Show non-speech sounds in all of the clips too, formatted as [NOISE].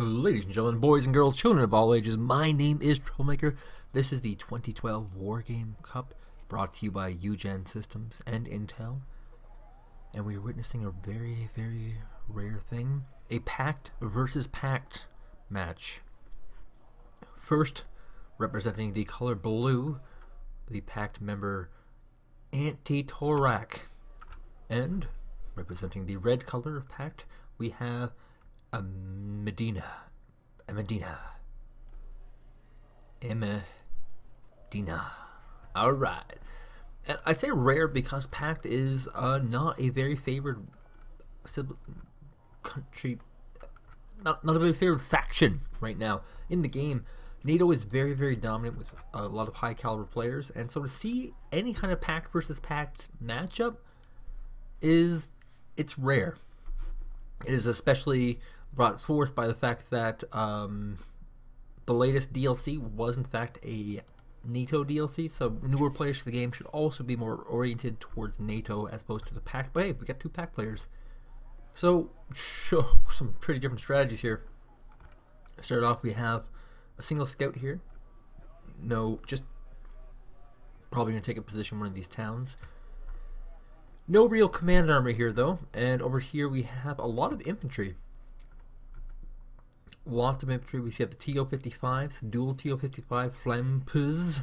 Ladies and gentlemen, boys and girls, children of all ages, my name is Troublemaker. This is the 2012 Wargame Cup brought to you by Eugen Systems and Intel. And we are witnessing a very, very rare thing a pact versus pact match. First, representing the color blue, the pact member Anti-Torak. And representing the red color of pact, we have Amedina. A Medina. Amedina. Alright. And I say rare because Pact is uh, not a very favored country, not, not a very favored faction right now in the game. NATO is very, very dominant with a lot of high caliber players, and so to see any kind of Pact versus Pact matchup is it's rare. It is especially brought forth by the fact that um, the latest DLC was in fact a NATO DLC, so newer players for the game should also be more oriented towards NATO as opposed to the pack. But hey, we got two pack players. So, [LAUGHS] show some pretty different strategies here. Start off, we have a single scout here. No, just probably to take a position in one of these towns. No real command armor here, though. And over here, we have a lot of infantry lots of infantry. We see the TO-55s, dual TO-55 Flampers.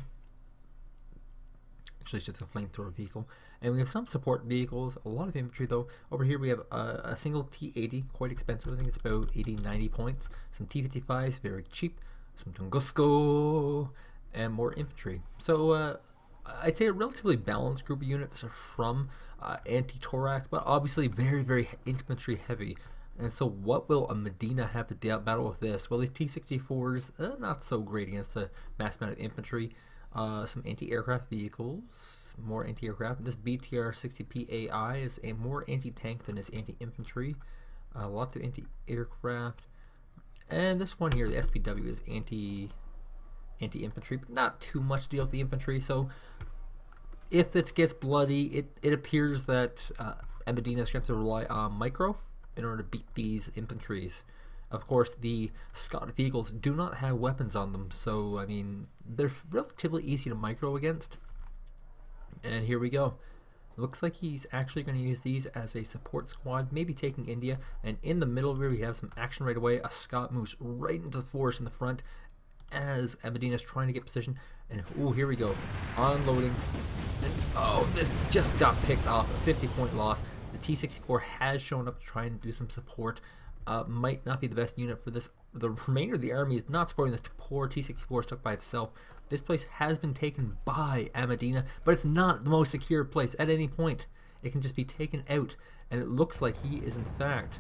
Actually, it's just a flamethrower vehicle. And we have some support vehicles, a lot of infantry though. Over here we have a, a single T-80, quite expensive. I think it's about 80, 90 points. Some T-55s, very cheap. Some Tunguska, and more infantry. So uh, I'd say a relatively balanced group of units from uh, Anti-Torak, but obviously very, very infantry heavy. And so, what will Amedina have to deal, battle with this? Well, these T-64s, uh, not so great against a mass amount of infantry. Uh, some anti-aircraft vehicles, more anti-aircraft. This BTR-60P AI is a more anti-tank than its anti-infantry. Uh, lots of anti-aircraft. And this one here, the SPW, is anti anti-infantry, but not too much deal with the infantry. So, if it gets bloody, it, it appears that uh, Medina is going to have to rely on micro in order to beat these infantries. Of course, the Scott vehicles do not have weapons on them, so I mean, they're relatively easy to micro against. And here we go. Looks like he's actually going to use these as a support squad, maybe taking India. And in the middle here, we have some action right away. A Scott moves right into the forest in the front as is trying to get position. And oh, here we go. Unloading. And oh, this just got picked off. A 50 point loss. The T-64 has shown up to try and do some support. Uh, might not be the best unit for this. The remainder of the army is not supporting this poor T-64 stuck by itself. This place has been taken by Amedina, but it's not the most secure place at any point. It can just be taken out, and it looks like he is in fact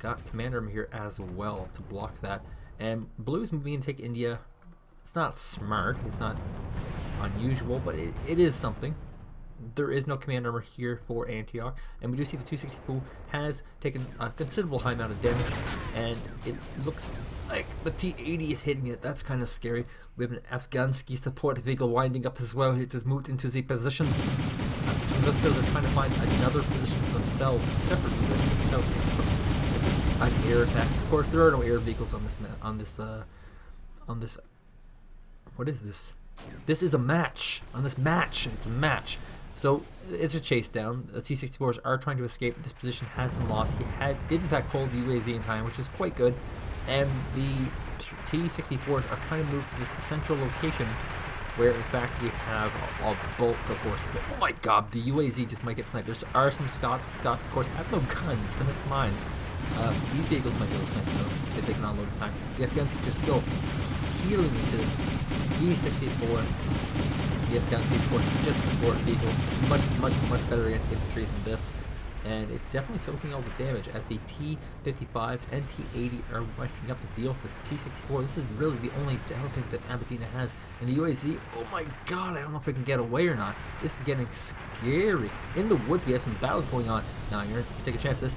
got commander here as well to block that. And Blue's moving in to take India. It's not smart, it's not unusual, but it, it is something there is no command armor here for Antioch, and we do see the 262 has taken a considerable high amount of damage, and it looks like the T-80 is hitting it. That's kind of scary. We have an Afghansky support vehicle winding up as well. It has moved into the position. As Tunguskos are trying to find another position for themselves, separate from this, without an air attack. Of course, there are no air vehicles on this on this uh, on this. What is this? This is a match. On this match, it's a match. So it's a chase down. The T-64s are trying to escape. This position has been lost. He had did in fact hold the UAZ in time, which is quite good. And the T-64s are trying to move to this central location where in fact we have a, a bulk of forces. Oh my god, the UAZ just might get sniped. There are some Scots. Scots, of course, have no guns, so never mind. Uh, these vehicles might be able to snipe if they can unload in time. The Afghans just go healing into this T-64 the F-Gun scores just sport vehicle, much, much, much better against infantry than this. And it's definitely soaking all the damage as the T-55s and T-80 are wiping up the deal with this T-64. This is really the only battle tank that Amedina has. And the UAZ, oh my god, I don't know if I can get away or not. This is getting scary. In the woods, we have some battles going on. Now, you're going to take a chance this.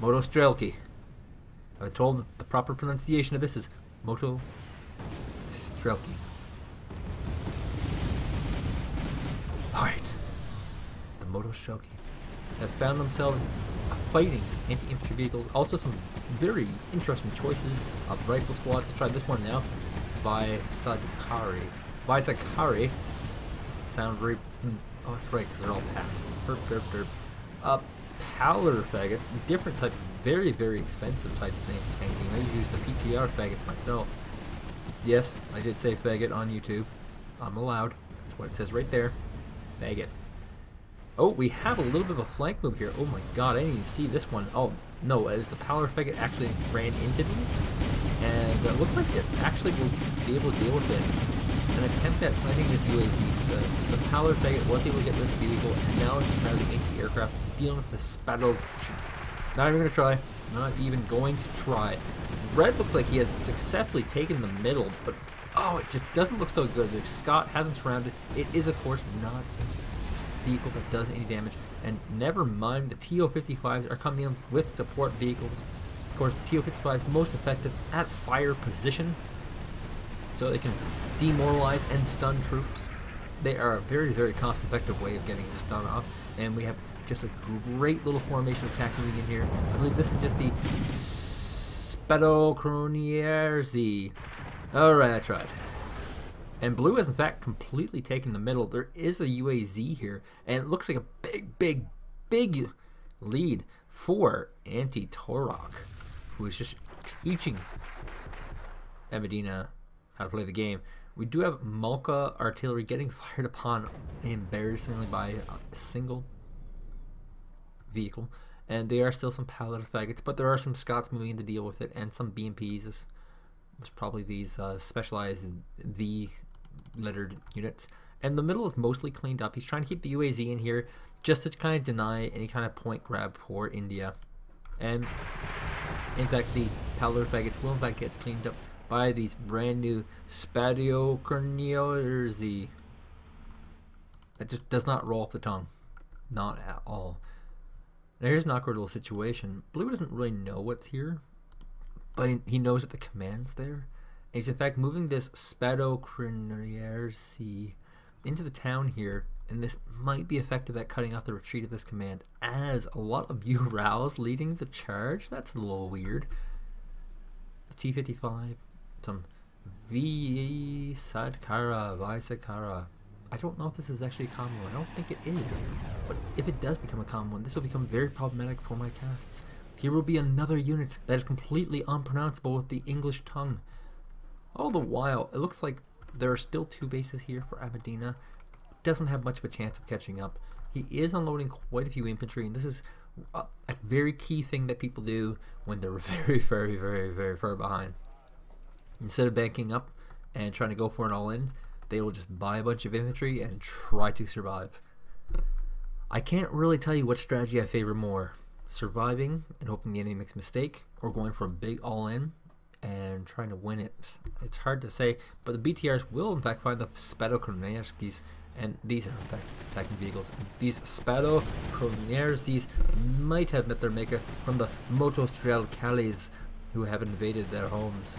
Moto Strelki. I've told the proper pronunciation of this is Moto Strelki. Alright. The Moto Shogi have found themselves fighting some anti-infantry vehicles. Also some very interesting choices of rifle squads. Let's try this one now. By Sadkari. By Sakari. Sound very... Mm, oh, that's right, because they're all packed. Derp, derp, derp. Uh, Powder faggots. Different type. Very, very expensive type of anti-tanking. I used the PTR faggots myself. Yes, I did say faggot on YouTube. I'm allowed. That's what it says right there. Faggot. Oh, we have a little bit of a flank move here. Oh my god, I didn't even see this one. Oh, no, uh, as the Power Faggot actually ran into these. And it looks like it actually will be able to deal with it. An attempt at sniping this UAZ. The, the Power Faggot was able to get the vehicle, and now it's just the anti-aircraft dealing with the Sparrow. Not even going to try. Not even going to try. Red looks like he has successfully taken the middle, but oh, it just doesn't look so good. Scott hasn't surrounded, it is of course not a vehicle that does any damage. And never mind, the TO-55s are coming in with support vehicles. Of course, the TO-55 is most effective at fire position, so they can demoralize and stun troops. They are a very, very cost-effective way of getting a stun off, and we have just a great little formation attack moving in here. I believe this is just the Spedocronierzi. Alright, I tried. And blue has in fact completely taken the middle. There is a UAZ here, and it looks like a big, big, big lead for Anti-Torak, who is just teaching Medina how to play the game. We do have Malka artillery getting [LAUGHS] fired upon embarrassingly by a single vehicle and there are still some pallet faggots, but there are some Scots moving in to deal with it, and some BMPs. It's probably these uh, specialized V lettered units. And the middle is mostly cleaned up. He's trying to keep the UAZ in here just to kind of deny any kind of point grab for India. And in fact, the Paladar faggots will in fact get cleaned up by these brand new Spadio Corneorzi. That just does not roll off the tongue. Not at all. Now here's an awkward little situation. Blue doesn't really know what's here, but he, knows that the command's there. And he's in fact moving this Spadocriniersi into the town here, and this might be effective at cutting off the retreat of this command, as a lot of [LAUGHS] Urals leading the charge. That's a little weird. The T-55, some V Sadkara, Visakara, I don't know if this is actually a common one. I don't think it is. But if it does become a common one, this will become very problematic for my casts. Here will be another unit that is completely unpronounceable with the English tongue. All the while, it looks like there are still two bases here for Amedina. Doesn't have much of a chance of catching up. He is unloading quite a few infantry, and this is a, very key thing that people do when they're [LAUGHS] very, very, very, very far behind. Instead of banking up and trying to go for an all-in, they will just buy a bunch of infantry and try to survive. I can't really tell you what strategy I favor more. Surviving and hoping the enemy makes a mistake, or going for a big all-in and trying to win it. It's hard to say, but the BTRs will in fact find the Spado Spadokroniarskis, and these are in fact attacking vehicles. These Spado Spadokroniarskis might have met their maker from the Motostrelkales who have invaded their homes.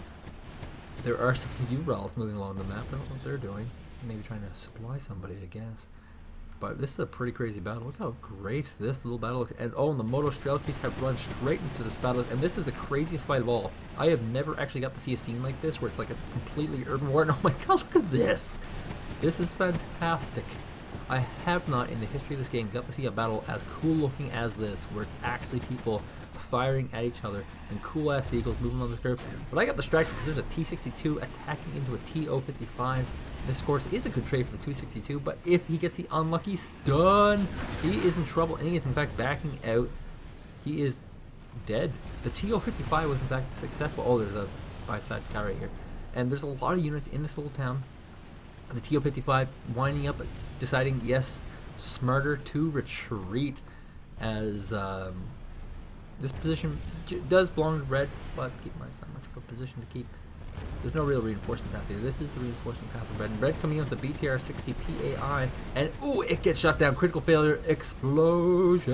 There are some [LAUGHS] Urals moving along the map. I don't know what they're doing. Maybe trying to supply somebody, I guess. But this is a pretty crazy battle. Look how great this little battle looks. And oh, and the Moto Strelkis have run straight into this battle. And this is the craziest fight of all. I have never actually got to see a scene like this where it's like a completely urban war. [LAUGHS] And oh my god, look at this! This is fantastic. I have not, in the history of this game, got to see a battle as cool looking as this, where it's actually people firing at each other and cool ass vehicles moving on the curve. But I got distracted because there's a T-62 attacking into a TO-55. This course is a good trade for the 262, but if he gets the unlucky stun, he is in trouble, and he is in fact backing out. He is dead. The TO-55 was in fact successful. Oh, there's a by-side carry here. And there's a lot of units in this little town. The TO-55 winding up, deciding, yes, smarter to retreat as um, this position does belong to red, but keep in mind it's not much of a position to keep. There's no real reinforcement path here. This is the reinforcement path of red. And red coming in with the BTR-60 PAI. And, ooh, it gets shot down. Critical failure. Explosion.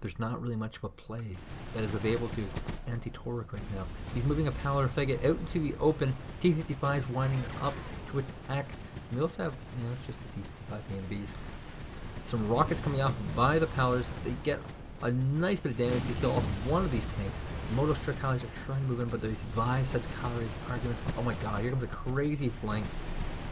There's not really much of a play that is available to Anti-Torak right now. He's moving a Palar Faggot out into the open. T-55 is winding up to attack. And we also have, you know, it's just the T-55 AMBs. some rockets coming off by the Powers. They get a nice bit of damage to kill off one of these tanks. Moto Strakalis are trying to move in, but these Visad Kali's arguments. Oh my god, here comes a crazy flank.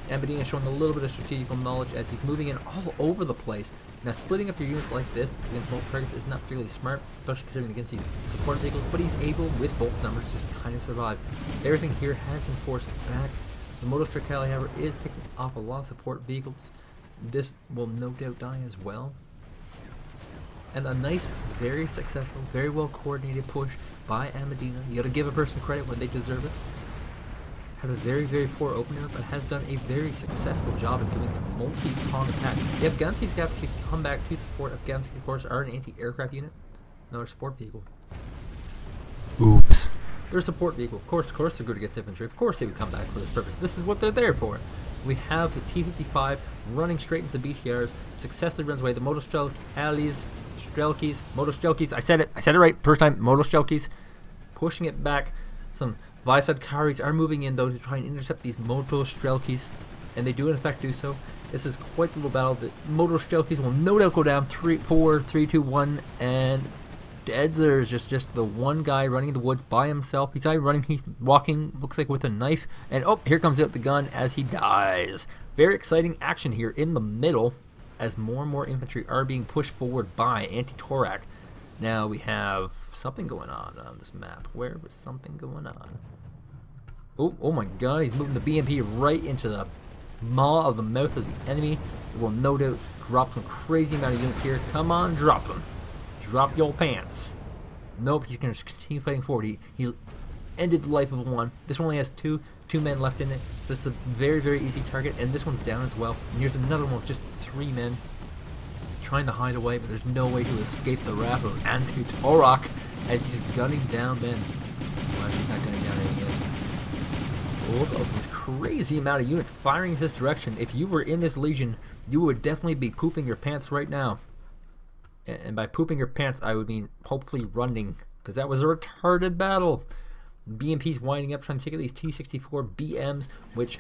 Amedina showing a little bit of strategical knowledge as he's moving in all over the place. Now, splitting up your units like this against multiple targets is not particularly smart, especially considering against these support vehicles, but he's able, with both numbers, just kind of survive. Everything here has been forced back. The Moto Stracali, however, is picking off a lot of support vehicles. This will no doubt die as well. And a nice, very successful, very well coordinated push by Amedina. You gotta give a person credit when they deserve it had a very, very poor opener, but has done a very successful job in doing a multi-pronged attack. The Afghanskis have to come back to support. Afghanskis, of course, are an anti-aircraft unit. Another support vehicle. Oops. They're a support vehicle. Of course, of course they're good against infantry. Of course they would come back for this purpose. This is what they're there for. We have the T-55 running straight into the BTRs, successfully runs away. The Motostrelkis, Strelkis, Motostrelkis, I said it, I said it right, first time, Motostrelkis, pushing it back. Some Visad Karis are moving in though to try and intercept these Moto Strelkis, and they do in fact do so. This is quite a little battle. The Moto Strelkis will no doubt go down 3, 4, 3, 2, 1, and Edzer is just, just the one guy running in the woods by himself. He's either running, he's walking, looks like with a knife, and oh, here comes out the gun as he dies. Very exciting action here in the middle as more and more infantry are being pushed forward by Anti-Torak. Now we have something going on on this map. Where was something going on? Oh, oh my god, he's moving the BMP right into the maw of the mouth of the enemy. It will no doubt drop some crazy amount of units here. Come on, drop them. Drop your pants. Nope, he's going to continue fighting forward. He, he ended the life of one. This one only has two two men left in it, so it's a very, very easy target. And this one's down as well. And here's another one with just three men trying to hide away, but there's no way to escape the wrath of Anti-Torak as he's gunning down men. Well, he's not gunning down any yet. Oh, look at this crazy amount of units firing in this direction. If you were in this legion, you would definitely be pooping your pants right now. And by pooping your pants, I would mean hopefully running, because that was a retarded battle. BMP's winding up trying to take out these T-64 BMs, which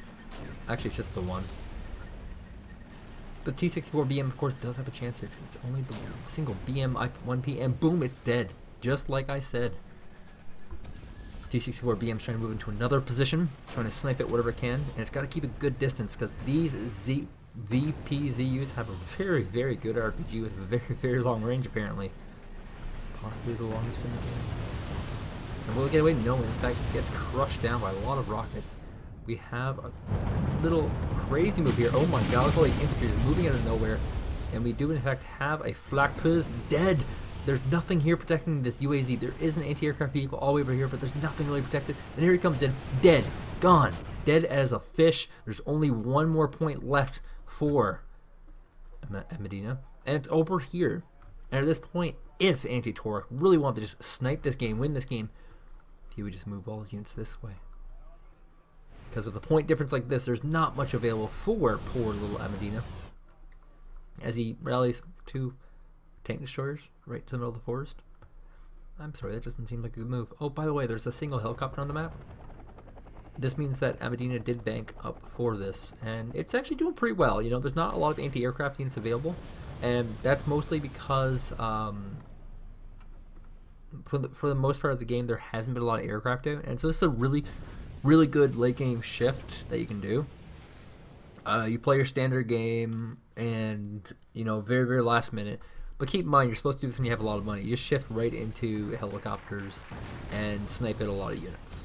actually it's just the one. The T-64 BM, of course, does have a chance here, because it's only the single BM I-1P, and boom, it's dead. Just like I said. T-64 BM's trying to move into another position, trying to snipe it whatever it can, and it's got to keep a good distance because these Z VPZUs have a very, very good RPG with a very, very long range apparently. Possibly the longest in the game. And will it get away? No, in fact it gets crushed down by a lot of rockets. We have a little crazy move here. Oh my god, look all these infantry is moving out of nowhere. And we do in fact have a Flakpuz dead there's nothing here protecting this UAZ. There is an anti-aircraft vehicle all the way over here, but there's nothing really protected. And here he comes in, dead, gone, dead as a fish. There's only one more point left for Medina, and it's over here. And at this point, if Anti-Torak really wanted to just snipe this game, win this game, he would just move all his units this way. Because with a point difference like this, there's not much available for poor little Amedina. As he rallies two tank destroyers right to the middle of the forest. I'm sorry, that doesn't seem like a good move. Oh, by the way, there's a single helicopter on the map. This means that Amedina did bank up for this, and it's actually doing pretty well. You know, there's not a lot of anti-aircraft units available, and that's mostly because um, for the, for the most part of the game, there hasn't been a lot of aircraft out, and so this is a really, really good late game shift that you can do. Uh, you play your standard game, and you know, very very last minute, but keep in mind, you're supposed to do this when you have a lot of money. You just shift right into helicopters and snipe at a lot of units.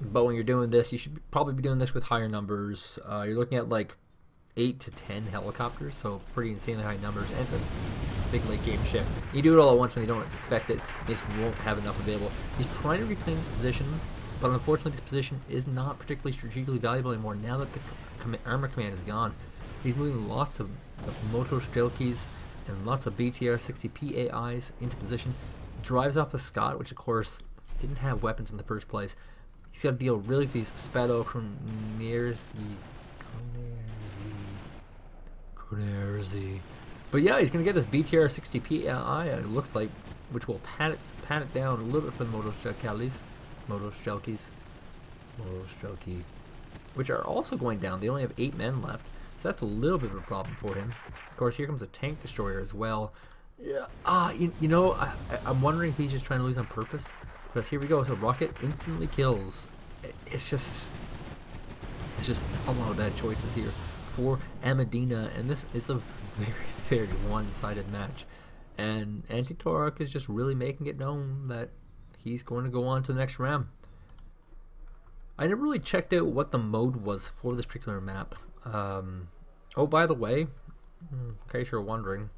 But when you're doing this, you should probably be doing this with higher numbers. Uh, you're looking at like 8 to 10 helicopters, so pretty insanely high numbers. And it's a, big late game shift. You do it all at once when you don't expect it, you just won't have enough available. He's trying to reclaim this position, but unfortunately this position is not particularly strategically valuable anymore now that the com armor command is gone. He's moving lots of, motor strelkies and lots of BTR-60 PAIs into position. Drives off the Scott, which of course didn't have weapons in the first place. He's got to deal really with these Spado Kronerskis. Kronerzi. But yeah, he's going to get this BTR-60 PAI, it looks like, which will pat it, pat it down a little bit for the Moto Strelkis. Moto Strelkis. Which are also going down. They only have eight men left. So that's a little bit of a problem for him. Of course, here comes a tank destroyer as well. Yeah, ah, you, you know, I, I'm wondering if he's just trying to lose on purpose. Because here we go. So rocket instantly kills. It's just, it's just a lot of bad choices here for Amedina, and this is a very, [LAUGHS] very one-sided match. And Anti-Torak is just really making it known that he's going to go on to the next round. I never really checked out what the mode was for this particular map. Um, oh, by the way, in case you're wondering,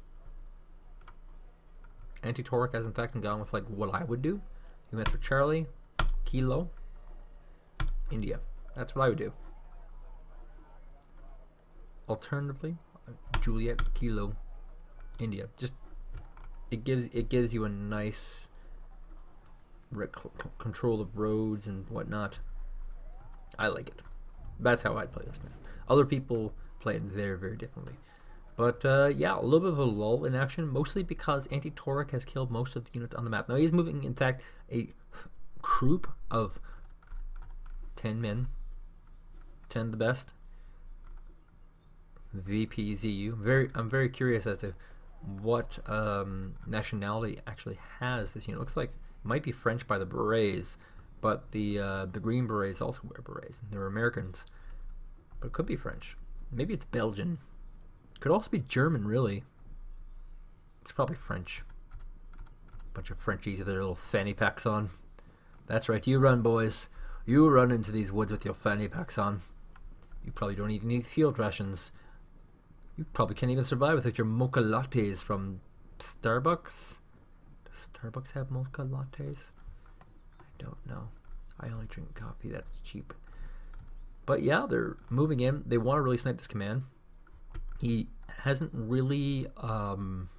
Anti-Torak has in fact gone with like what I would do. He went for Charlie, Kilo, India. That's what I would do. Alternatively, Juliet, Kilo, India. Just it gives it gives you a nice control of roads and whatnot. I like it. That's how I'd play this map. Other people play it very, very differently. But uh, yeah, a little bit of a lull in action, mostly because Anti-Torak has killed most of the units on the map. Now he's moving, in fact, a group of 10 men, 10 the best, VPZU. Very, I'm very curious as to what um, nationality actually has this unit. It looks like it might be French by the berets, but the uh, the Green Berets also wear berets. They're Americans, but it could be French. Maybe it's Belgian. Could also be German, really. It's probably French. Bunch of Frenchies with their little fanny packs on. That's right, you run, boys. You run into these woods with your fanny packs on. You probably don't even need field rations. You probably can't even survive without your mocha lattes from Starbucks. Does Starbucks have mocha lattes? I don't know. I only drink coffee that's cheap. But yeah, they're moving in. They want to really snipe this command. He hasn't really um,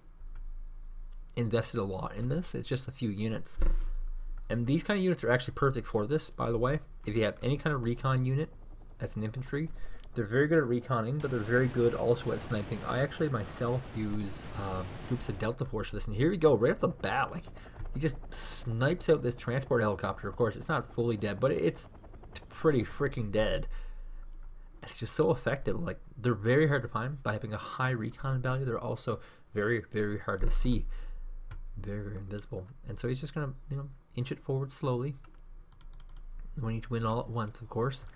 invested a lot in this. It's just a few units. And these kind of units are actually perfect for this, by the way. If you have any kind of recon unit that's an infantry, they're very good at reconning, but they're very good also at sniping. I actually myself use uh, groups of Delta Force for this, and here we go, right off the bat, like, he just snipes out this transport helicopter. Of course, it's not fully dead, but it's pretty freaking dead. It's just so effective. Like, they're very hard to find by having a high recon value. They're also very, very hard to see. Very, very invisible. And so he's just going to, you know, inch it forward slowly. We need to win all at once, of course.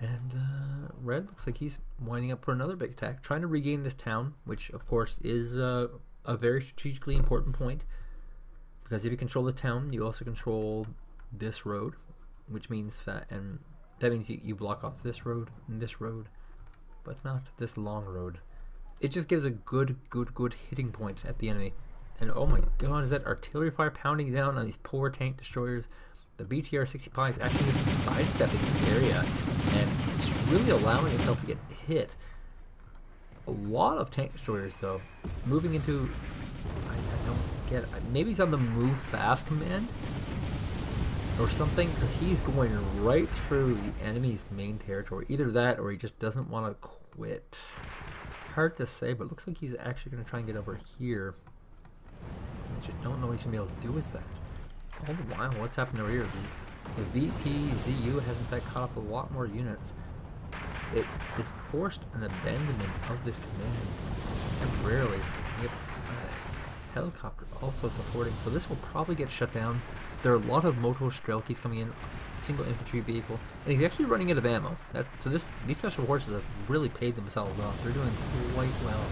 And uh, Red looks like he's winding up for another big attack, trying to regain this town, which of course is uh, a very strategically important point. Because if you control the town, you also control this road, which means that, and that means you, you block off this road and this road, but not this long road. It just gives a good, good, good hitting point at the enemy. And oh my god, is that artillery fire pounding down on these poor tank destroyers? The BTR-65 is actually sidestepping this area and it's really allowing itself to get hit. A lot of tank destroyers though, moving into, I, I don't get, maybe he's on the move fast command or something because he's going right through the enemy's main territory. Either that or he just doesn't want to quit. Hard to say, but it looks like he's actually going to try and get over here. I just don't know what he's going to be able to do with that all the while, what's happened over here? The, the VPZU has in fact caught up a lot more units. It is forced an abandonment of this command temporarily. Yep. Uh, helicopter also supporting, so this will probably get shut down. There are a lot of Moto Strelkys coming in, single infantry vehicle, and he's actually running out of ammo. That, so this these special forces have really paid themselves off. They're doing quite well,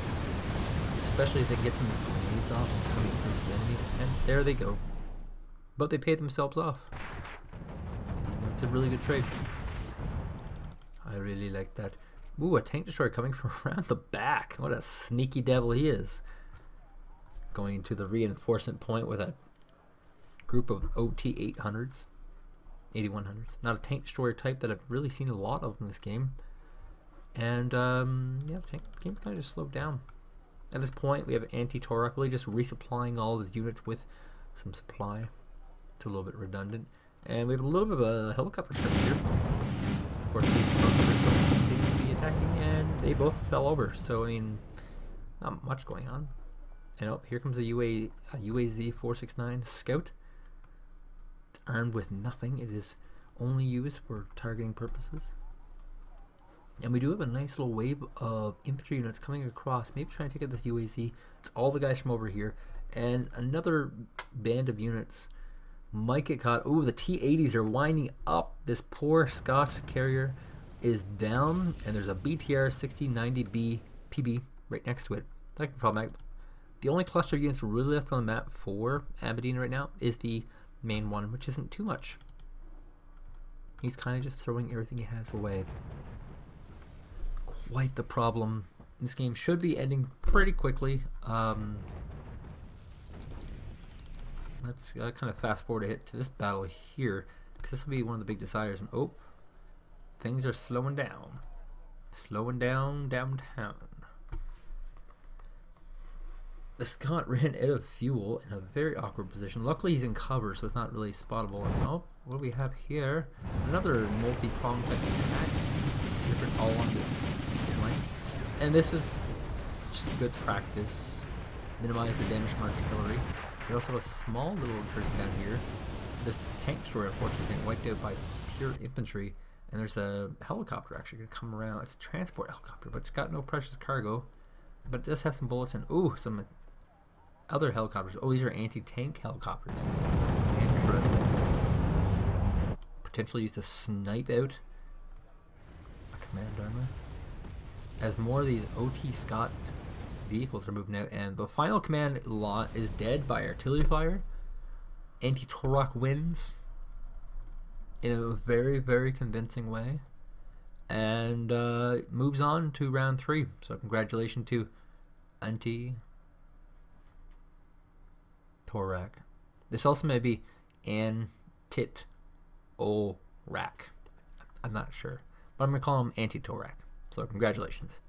especially if they get some grenades off and some of the groups of enemies. And there they go but they paid themselves off. It's a really good trade. I really like that. Ooh, a tank destroyer coming from [LAUGHS] around the back. What a sneaky devil he is. Going to the reinforcement point with a group of OT 800s, 8100s. Not a tank destroyer type that I've really seen a lot of in this game. And um, yeah, the game kind of just slowed down. At this point, we have Anti-Torak really just resupplying all of his units with some supply. It's a little bit redundant. And we have a little bit of a helicopter strike here. Of course, these helicopters continue to be attacking, and they both fell over. So, I mean, not much going on. And oh, here comes a, UA, a UAZ-469 Scout. It's armed with nothing. It is only used for targeting purposes. And we do have a nice little wave of infantry units coming across, maybe trying to take out this UAZ. It's all the guys from over here. And another band of units might get caught. Ooh, the T-80s are winding up. This poor Scott carrier is down, and there's a BTR 6090B PB right next to it. That could problematic. The only cluster of units really left on the map for Amedina right now is the main one, which isn't too much. He's kind of just throwing everything he has away. Quite the problem. This game should be ending pretty quickly. Um, let's uh, kind of fast forward ahead to this battle here, because this will be one of the big deciders. And oh, things are slowing down. Slowing down downtown. The Scott ran out of fuel in a very awkward position. Luckily he's in cover so it's not really spottable. And oh, what do we have here? Another multi-pronged type attack. Different all on the lane. And this is just good practice. Minimize the damage from artillery. We also have a small little incursion down here. This tank destroyer unfortunately getting wiped out by pure infantry. And there's a helicopter actually going to come around. It's a transport helicopter, but it's got no precious cargo. But it does have some bullets and, ooh, some other helicopters. Oh, these are anti-tank helicopters. Interesting. Potentially used to snipe out a command armor. As more of these OT Scott vehicles are moving out, and the final command lot is dead by artillery fire. Anti-Torak wins in a very, very convincing way. And uh, moves on to round three. So congratulations to Anti Torak. This also may be Antit Orak. I'm not sure. But I'm going to call him Anti Torak. So congratulations.